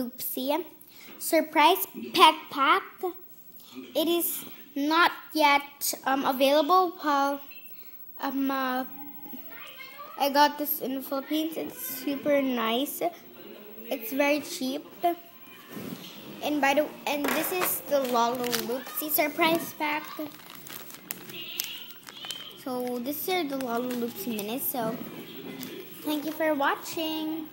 Oopsie. surprise Pack pack. It is not yet um, available. Well, um, uh, I got this in the Philippines. It's super nice. It's very cheap. And by the and this is the Lolo Loopsy surprise pack. So this is the Lalaloopsy minutes. So thank you for watching.